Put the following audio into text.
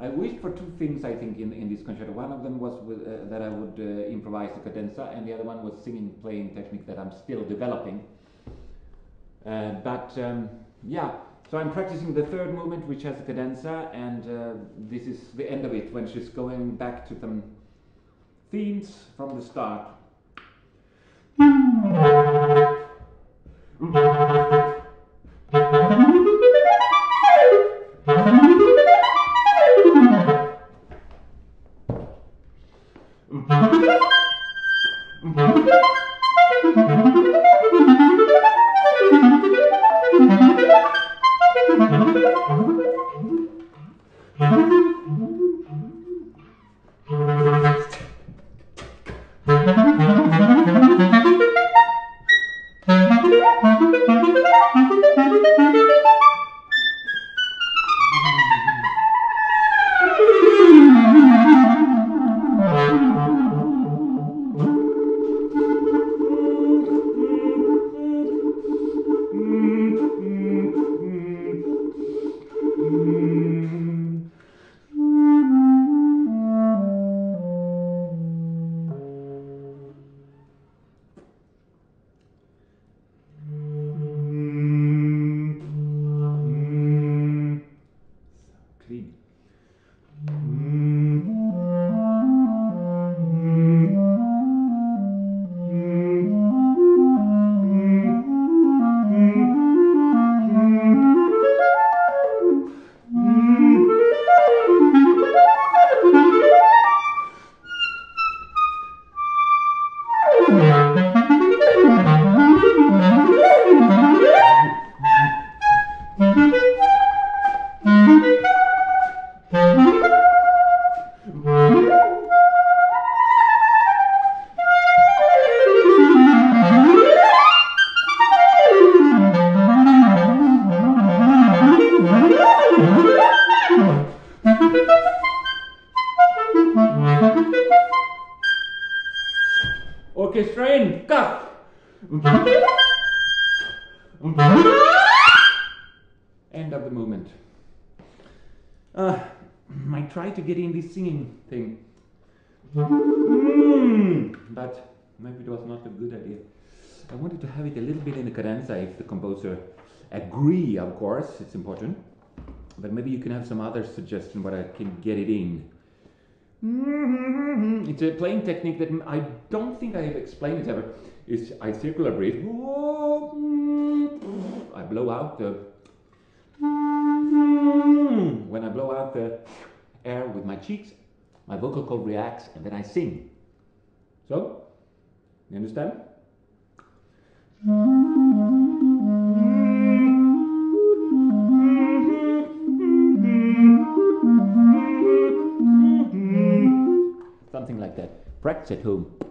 I wished for two things, I think, in, in this concerto. One of them was with, uh, that I would uh, improvise the cadenza, and the other one was singing playing technique that I'm still developing. Uh, but um, yeah, so I'm practicing the third movement, which has a cadenza, and uh, this is the end of it when she's going back to some themes from the start. Mm-hmm. Clean. Mm. Orchestra in, cut! End of the movement. Uh, I tried to get in this singing thing. Mm, but maybe it was not a good idea. I wanted to have it a little bit in the cadenza if the composer agree, of course, it's important. But maybe you can have some other suggestion where I can get it in. It's a playing technique that I don't think I've explained it ever. It's I circular breathe. I blow out the when I blow out the air with my cheeks, my vocal cord reacts and then I sing. So, you understand? Something like that. Practice at home.